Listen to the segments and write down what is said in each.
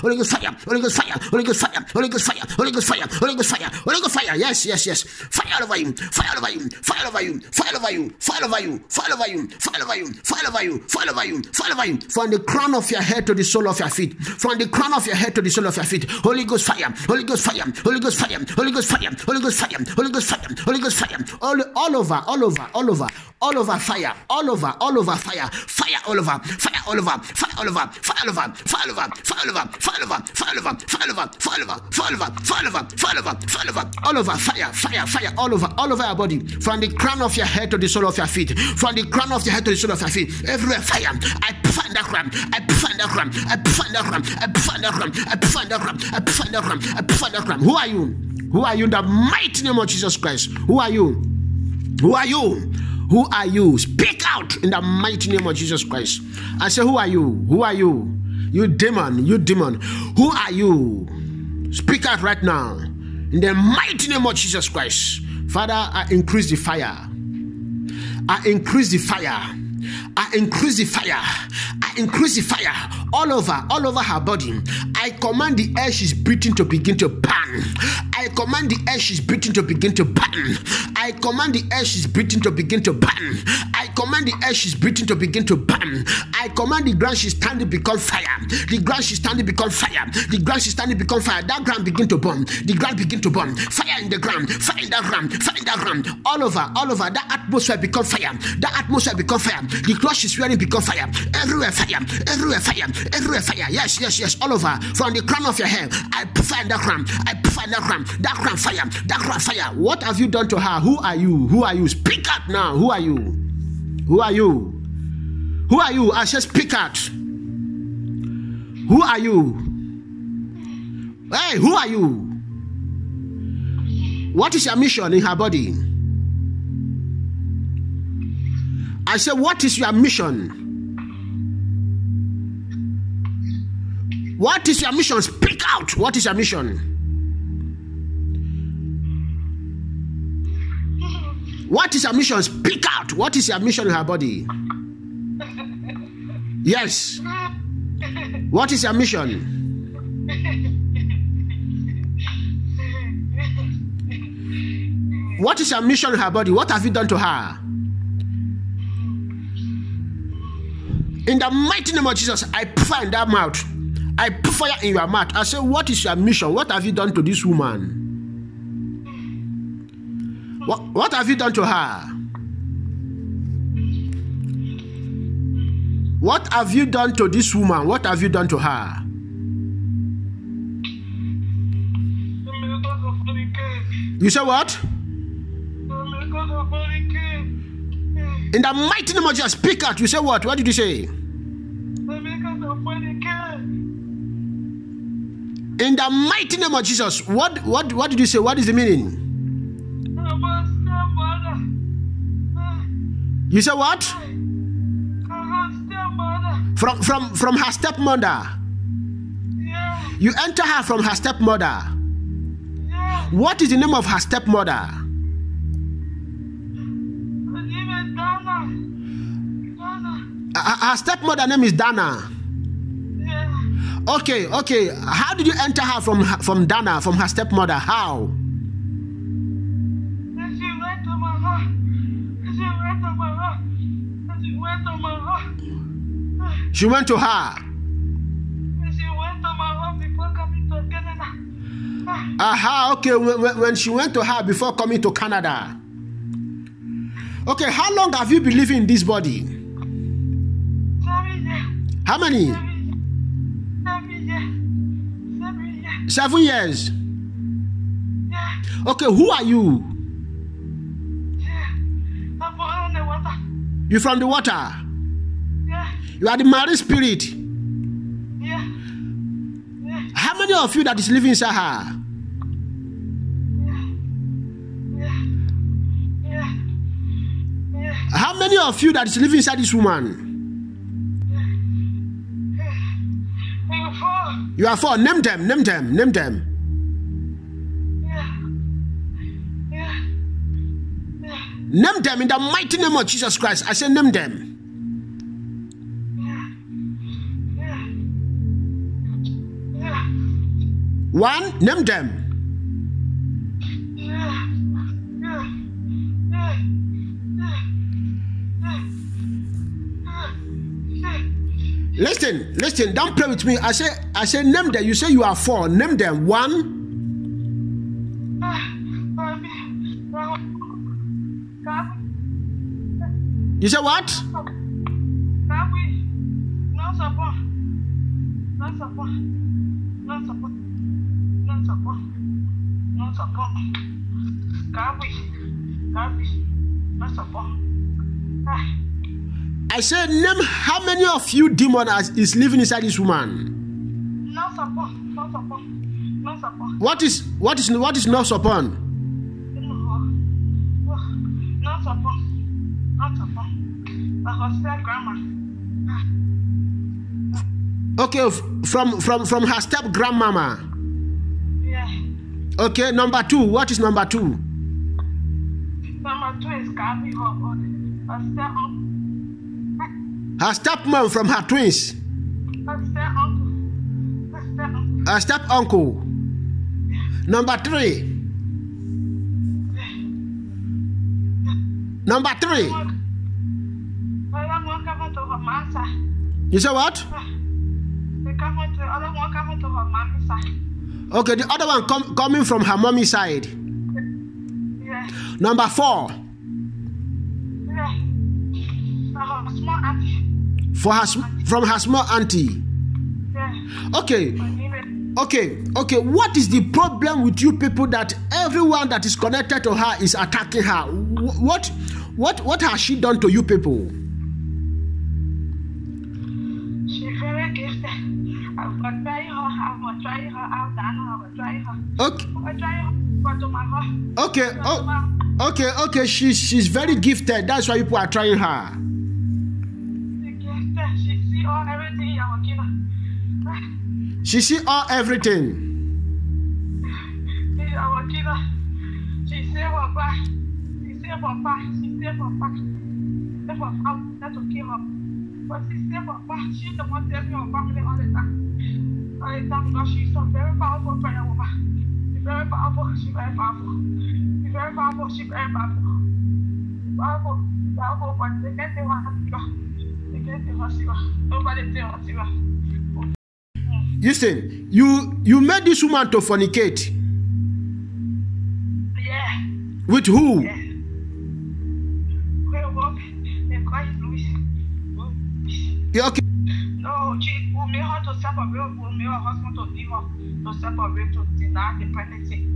Holy Ghost fire, Holy Ghost fire, Holy Ghost fire, Holy Ghost fire, Holy Ghost fire, Holy Ghost fire, Holy Ghost fire. Yes, yes, yes. Fire over you, fire over you, fire over you, fire over you, fire over you, fire over you, fire over you, fire over you, fire over you, fire over you. From the crown of your head to the sole of your feet, from the crown of your head to the sole of your feet. Holy Ghost fire, Holy Ghost fire, Holy Ghost fire, Holy Ghost fire, Holy Ghost fire, Holy Ghost fire, Holy Ghost fire. All, all over, all over, all over, all over fire, all over, all over fire, fire all over, fire all over, fire all over, fire all over, fire all over, fire all over, fire all over, fire all over, fire all over, fire all over, fire all over, fire all over, fire all over, fire all over, fire, fire, fire, all over, all over your body, from the crown of your head to the sole of your feet, from the crown of your head to the sole of your feet, everywhere fire. I find that crown, I find that crown, I find that crown, I find that crown, I find that crown, I find that crown, I find that crown. Who are you? Who are you in the mighty name of Jesus Christ? Who are you? Who are you? Who are you? Speak out in the mighty name of Jesus Christ. I say, Who are you? Who are you? You demon, you demon. Who are you? Speak out right now in the mighty name of Jesus Christ. Father, I increase the fire. I increase the fire. I increase the fire. I increase the fire all over, all over her body. I command the air she's breathing to begin to burn. I command the air she's breathing to begin to burn. I command the air she's breathing to begin to burn. I command the air she's breathing to begin to burn. I command the ground she's standing become fire. The ground she's standing become fire. The ground she's standing become fire. That ground begin to burn. The ground begin to burn. Fire in the ground. Fire in that ground. Fire in that ground. All over, all over. That atmosphere become fire. That atmosphere become fire. The cloth she's wearing become fire. Everywhere fire. Everywhere fire. Everywhere fire. Yes, yes, yes. All over. From the crown of your head. I find that crown. I find that crown. That crown fire. That crown fire. What have you done to her? Who are you? Who are you? Speak out now. Who are you? Who are you? Who are you? I said, speak out. Who are you? Hey, who are you? What is your mission in her body? I said, what is your mission? What is your mission? Speak out. What is your mission? What is your mission? Speak out. What is your mission in her body? Yes. What is your mission? What is your mission in her body? What have you done to her? In the mighty name of Jesus, I pray in that mouth. I put fire in your mouth. I say, What is your mission? What have you done to this woman? What, what have you done to her? What have you done to this woman? What have you done to her? You say what? In the mighty name of Jesus, speak out. You say what? What did you say? In the mighty name of Jesus, what what what did you say? What is the meaning? You say what? From from from her stepmother. You enter her from her stepmother. What is the name of her stepmother? Her stepmother name is Dana. Okay, okay. How did you enter her from from Dana, from her stepmother? How? She went to her. Aha, okay. When, when she went to her before coming to Canada. Okay, how long have you been living in this body? How many? Seven years. Okay, who are you? You from the water? You are the marine spirit. How many of you that is living inside her? How many of you that is living inside this woman? You are four. Name them. Name them. Name them. Name them in the mighty name of Jesus Christ. I say, name them. One, name them. Listen, listen, don't play with me. I say, I say, name them. You say you are four. Name them. One, you say what? I said, name how many of you demon is- is living inside this woman. No support, no support, no support. What is what is what is not upon? No support, no support. The hostel grandma. Okay, from from from her step grandmama. Yeah. Okay, number two. What is number two? Number two is Gabi or hostel uncle. Her stepmom from her twins. Her step uncle. Number three. Number three. You say what? Okay, the other one com- coming from her mommy side. Number four. Yeah. The her small auntie. For her from her small auntie. Yeah. Okay. My name is Okay, okay. What is the problem with you people that everyone that is connected to her is attacking her? What, what, what has she done to you people? She's very gifted. I'm gonna her. I'm gonna her out. I know I'm gonna try her. Okay, gonna her. Go to my heart. okay, oh, okay, okay. She's she's very gifted. That's why people are trying her. She see all everything. She I will give her. She say back. She say back. She say. She say for back. That's to kill her. But she say back. She the one tell me her family all the time. All the time because she's a very powerful prayer woman. She's very powerful. She's very powerful. She's very powerful. She's very powerful. Powerful. Powerful. But they can't do what They can't do what she Nobody do what she Listen, you you made this woman to fornicate Yeah. with who? Yeah. Yeah, Okay, No, she will make her to separate, will make her husband to leave her, to separate, to deny the pregnancy,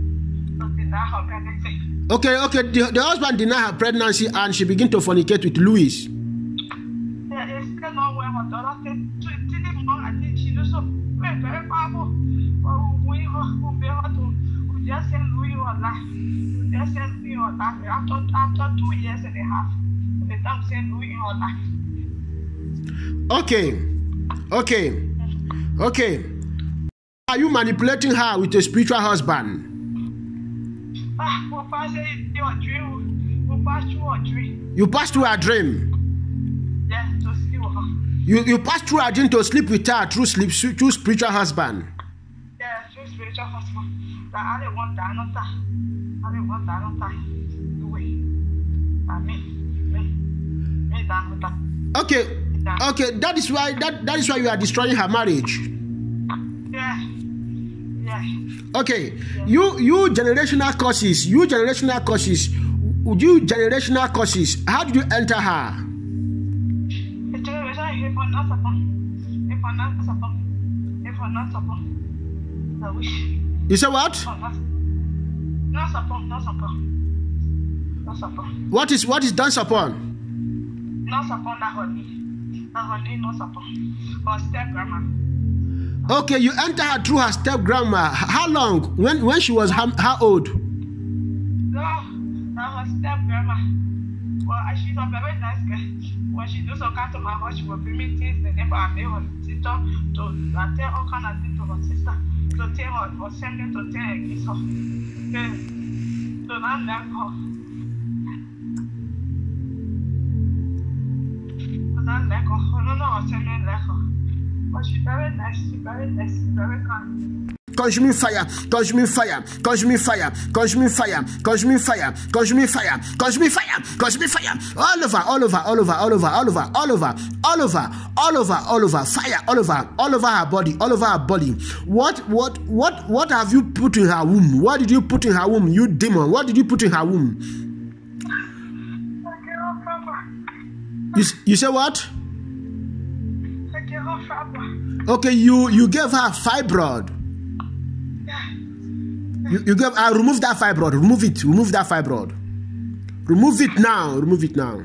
to deny her pregnancy. okay, okay. The, the husband denied her pregnancy and she began to fornicate with Louis. Yeah, it's still not where her daughter said, to the mom, I think she do so perdone Pablo por muy gobierno ya se luyo la ya se luyo la after after two years and a half the time se luyo la okay okay okay are you manipulating her with a spiritual husband? Ah mo pass your dream mo pass through her dream. You passed through her dream. Yes to see You you passed through her dream to sleep with her through sleep through spiritual husband. Yeah, through spiritual husband. That I didn't want that, not that. I didn't want that, not that. The way. I mean, me. Me, that, not that. Okay, okay. That is why that that is why you are destroying her marriage. Yeah. Yeah. Okay, you you generational curses. You generational curses. You generational curses. How did you enter her? You say what? No support, no support. No support. What is what is done upon? No support that honey. Okay, you enter her through her step grandma. How long? When when she was how, how old? No, that was step grandma. Well, she's a very nice girl. When she some kind to my house, she will bring me things and then I make her sister to I tell all kind of things to her sister. To tell her, or send me to tell against her. Then, to not like her. To. No, no, send me like her. But she's very nice, she's very nice, she's very kind. Consuming fire, consuming fire, consuming fire, consuming fire, consuming fire, consuming fire, consuming fire, consuming fire, all over, all over, all over, all over, all over, all over, all over, all over, all over, fire, all over, all over her body, all over her body. What, what, what, what have you put in her womb? What did you put in her womb, you demon? What did you put in her womb? I cannot Papa. You, you say what? I cannot Papa. Okay, you you gave her fibroid. You, you her remove that fibroid. Remove it. Remove that fibroid. Remove it now. Remove it now.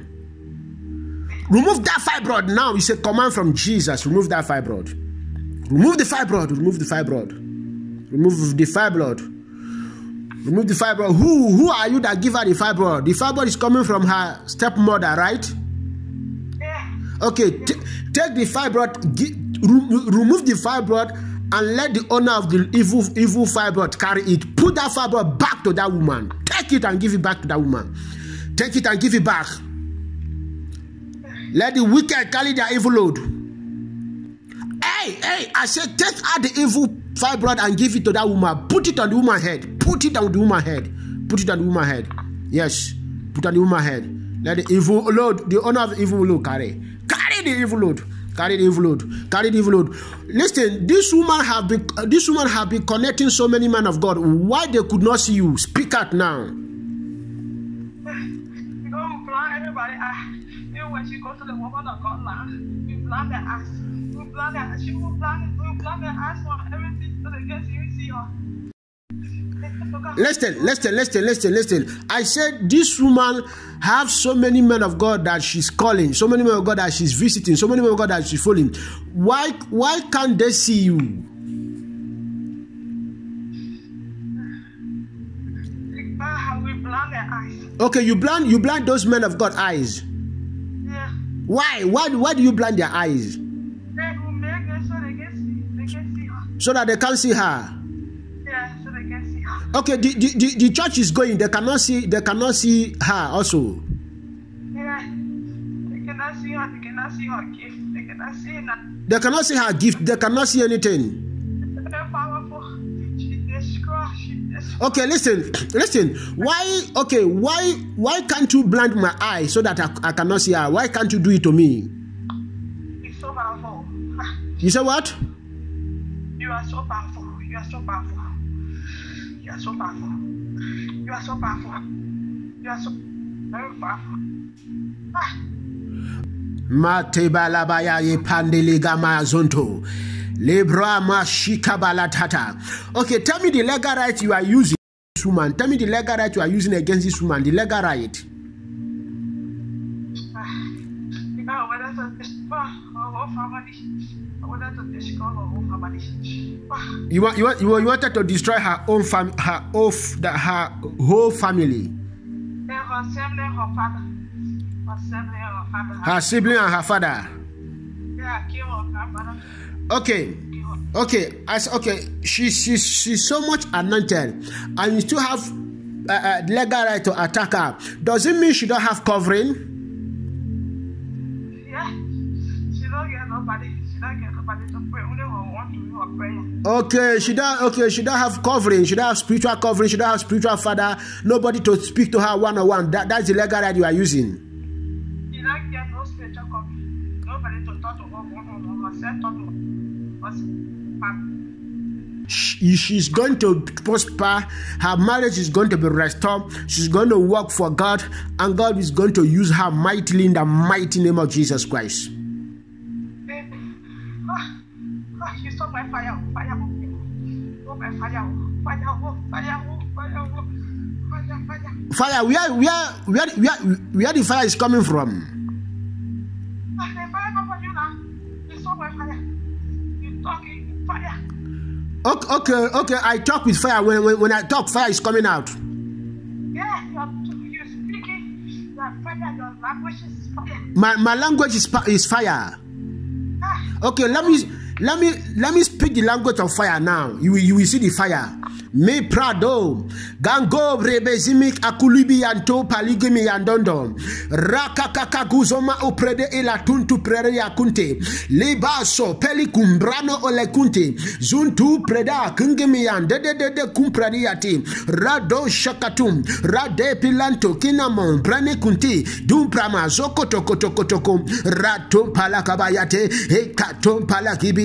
Remove that fibroid now. It's a command from Jesus. Remove that fibroid. Remove the fibroid. Remove the fibroid. Remove the fibroid. Remove the fibroid. Who who are you that give her the fibroid? The fibroid is coming from her stepmother, right? Okay, t- take the fibroid, gi- re- remove the fibroid, and let the owner of the evil evil fibroid carry it. Put that fibroid back to that woman. Take it and give it back to that woman. Take it and give it back. Let the wicked carry their evil load. Hey, hey, I said, take out the evil fibroid and give it to that woman. Put it on the woman's head. Put it on the woman's head. Put it on the woman's head. Yes, put on the woman's head. Let the evil load, the owner of the evil load carry. Carry the evil load. Carry the load. Carry the load. Listen, this woman have been uh, this woman have been connecting so many men of God. Why they could not see you? Speak out now. You we blind everybody. I, even when she goes to the woman of God line, we blind their eyes. We blind their. She will blind, we blind their eyes for everything so they can't even see her. Listen, listen, listen, listen, listen. I said this woman have so many men of God that she's calling, so many men of God that she's visiting, so many men of God that she's following. Why why can't they see you? We blind their eyes. Okay, you blind you blind those men of God eyes. Yeah. Why? Why why do you blind their eyes? They will make so they can see, they can see her. So that they can't see her. Okay, the, the, the, the church is going, they cannot see they cannot see her also. Yeah. They cannot see her, they cannot see her gift, they cannot see. They cannot see her gift, they cannot see anything. They're powerful. She destroy, she destroy. Okay, listen, listen. Why? Okay, why? Why can't you blind my eye so that I, I cannot see her? Why can't you do it to me? You're so powerful. You say what? You are so powerful. You are so powerful. You are so powerful. You are so powerful. You are so very powerful. Ah, Matebalabaya ye pandeligama zonto. Lebra mashika balatata. Okay, tell me the legal right you are using. This woman, tell me the legal right you are using against this woman. The legal right. ah. You want, you want, you want- you wanted to destroy her own fam, her off, the, her whole family, her sibling, her father. Her sibling, and her father. Okay, okay, as okay, she's she's she's so much anointed, and you still have uh, uh, legal right to attack her. Does it mean she don't have covering? Okay, she don't. Okay, she don't have covering. She don't have spiritual covering. She don't have spiritual father. Nobody to speak to her one on one. That that's the legal right you are using. She don't get no spiritual copy. Nobody to talk to her one on one. Herself talk to her. She, she's going to prosper. Her marriage is going to be restored. She's going to work for God, and God is going to use her mightily in the mighty name of Jesus Christ. Fire, fire, oh my fire, fire, fire, fire, fire, fire. Where, where, where, where, where the fire is coming from? Okay, okay, okay. I talk with fire. When, when, when I talk, fire is coming out. Yeah, you're, you're speaking. Your fire, language is fire. My, my language is, is fire. Okay, let me let me let me speak the language of fire now. You you will see the fire. Mi prado, oh. gango rebezimik akulubi yanto paligimi yandondo, rakakaka guzoma uprede ila tuntu prere yakunte, libaso peli kumbrano ole kunte, zuntu preda kungimi yande de de de kumpradi yati, rado shakatum, rade pilanto kinamon prane kunti, dum prama zoko toko toko toko, rato palakabayate,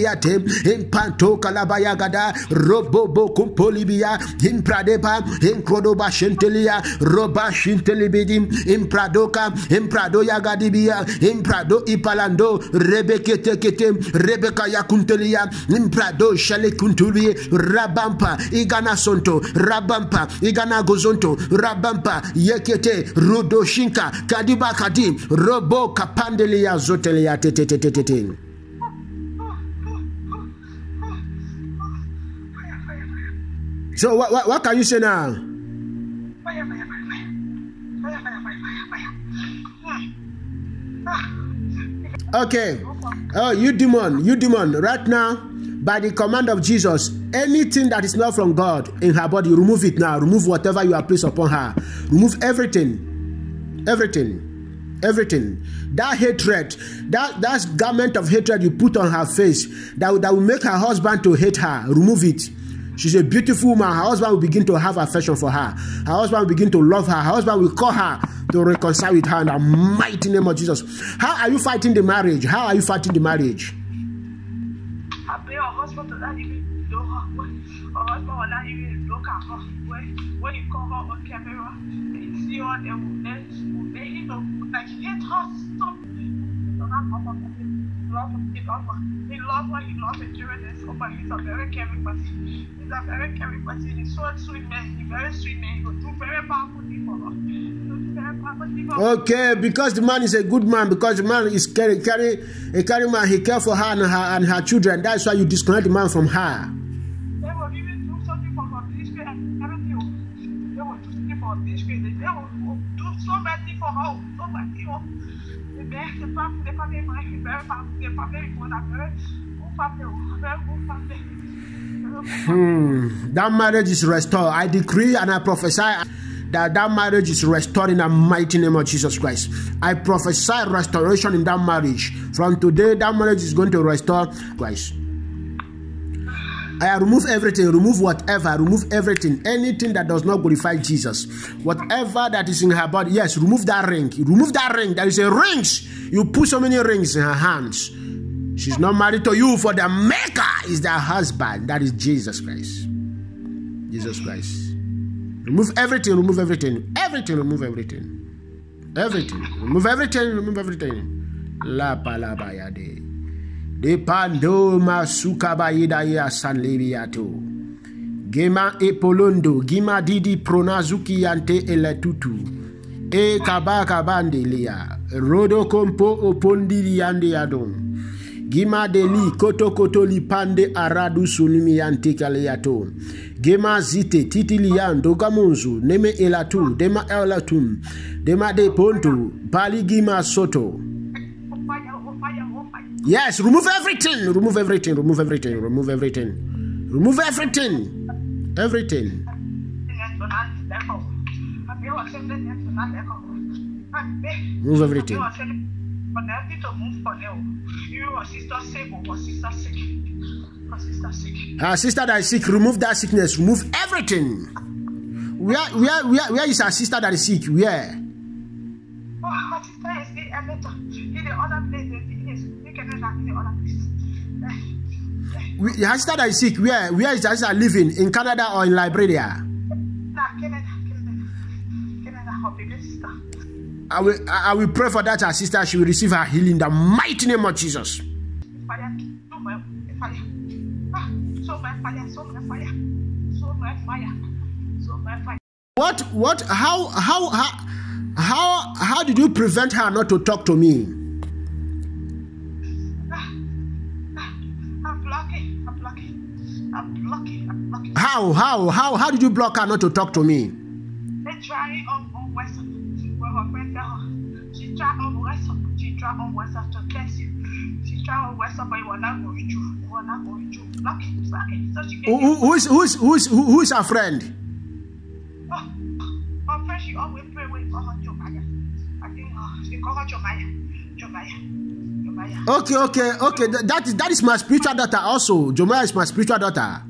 hekatom palakibiyate, impanto kalabayagada, robobo kumpolibia, impradepa, inkrodoba shentelia, roba shintelibidim, impradoka, imprado yagadibia, imprado ipalando, rebekete kete, rebeka yakuntelia, imprado shale kuntuli, rabampa, igana sonto, rabampa, igana gozonto, rabampa, yekete, rodoshinka, kadiba kadim, robo kapandelia zotelia tetetetetete. So what, what, what can you say now? Fire, fire, fire, fire. Fire, fire, fire, fire. Okay. Oh, you demon, you demon, right now, by the command of Jesus, anything that is not from God in her body, remove it now. Remove whatever you have placed upon her. Remove everything. Everything. Everything. That hatred, that, that garment of hatred you put on her face that, that will make her husband to hate her. Remove it. She's a beautiful woman. Her husband will begin to have affection for her. Her husband will begin to love her. Her husband will call her to reconcile with her in the mighty name of Jesus. How are you fighting the marriage? How are you fighting the marriage? Like, hate her, stop. Do not come up with him. Love her, he love her. He love her, he love her children, and so, but he's a very caring person. He's a very caring person. He's so sweet man. He's very sweet man. He will do very powerful things for her. He will do very powerful things for her. Okay, because the man is a good man, because the man is carry carry a caring man, he care for her and her and her children. That's why you disconnect the man from her. Hmm. That marriage is restored. I decree and I prophesy that that marriage is restored in the mighty name of Jesus Christ. I prophesy restoration in that marriage. From today, that marriage is going to restore Christ. I remove everything, remove whatever, remove everything, anything that does not glorify Jesus, whatever that is in her body. Yes, remove that ring. Remove that ring. There is a rings. You put so many rings in her hands. She's not married to you, for the maker is their husband. That is Jesus Christ. Jesus Christ. Remove everything, remove everything. Everything, remove everything. Everything. Remove everything, remove everything. La palabaya de. De pando masuka bayida ya sanlebiato. Gema epolondo, gima didi pronazuki yante eletutu. E kabaka bandelia. Rodo kompo opondiri yande yadon. Gima deli koto koto li pande aradu sunimi yante kaleyato. Gema zite titili yando gamunzu neme elatu dema elatum. Dema de ponto pali gima soto. Yes, remove everything. Remove everything. Remove everything. Remove everything. Remove everything. Everything. Move everything. Or sister that is sick, remove that sickness. Remove everything. Where, where, where, where is our sister that is sick? Where? Oh, her sister is. In the other place, We- Her sister that is sick, where? Where is her sister living? In Canada or in Liberia? Nah, Canada, Canada. Canada. I will, I will pray for that our sister. She will receive her healing in the mighty name of Jesus. Fire, so much fire. Ah, so much fire, so much fire. So much fire. So much fire. What, what, how, how, how, how, how did you prevent her not to talk to me? How, how, how, how did you block her not to talk to me? They try on, on WhatsApp. Her her, she try on WhatsApp. She try spiritual unrest to curse you. Spiritual unrest, but you will not go through. You will not go through. Block it, block it. So she can who, who is who is who is who, who is our friend? Oh, my friend, she always pray with her Jomaya. I think uh, she call her Jomaya. Jomaya. Jomaya. Okay, okay, okay. Th- That is that is my spiritual daughter also. Jomaya is my spiritual daughter.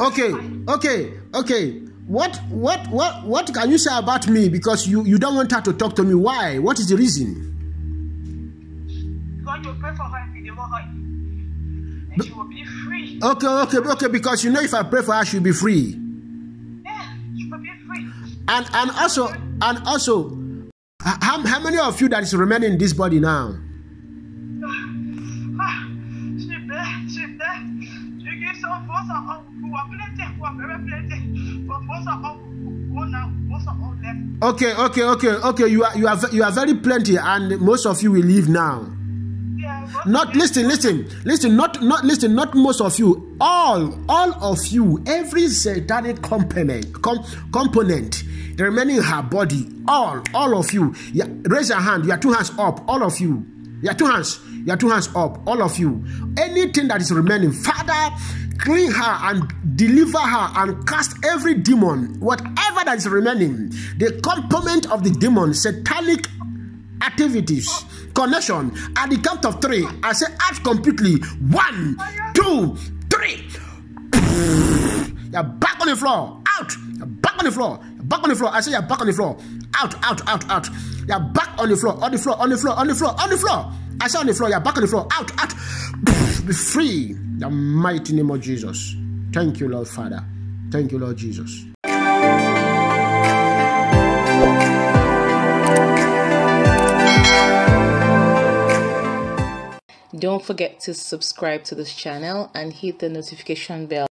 Okay, okay, okay. What what what what can you say about me? Because you you don't want her to talk to me. Why? What is the reason? God, you pray for her and deliver her. And she will be free. Okay, okay, okay. Because you know, if I pray for her, she'll be free. Yeah, she will be free. And and also and also, how how many of you that is remaining in this body now? Okay, okay, okay, okay. You are you are you are very plenty, and most of you will leave now. Not listen, listen, listen. Not not listen. Not most of you. All all of you. Every satanic component com, component the remaining in her body. All all of you. Yeah, raise your hand. You Your two hands up. All of you. You Your two hands. You Your two hands up. All of you. Anything that is remaining, Father, clean her and deliver her and cast every demon, whatever that is remaining, the component of the demon, satanic activities, connection. At the count of three, I say out completely. One, two, three. You're back on the floor. Out. You're back on the floor. You're back on the floor. I say you're back on the floor. Out, out, out, out. You're back on the floor. On the floor. On the floor. On the floor. On the floor. I say on the floor. You're back on the floor. Out, out. Be free. The mighty name of Jesus. Thank you, Lord Father. Thank you, Lord Jesus. Don't forget to subscribe to this channel and hit the notification bell.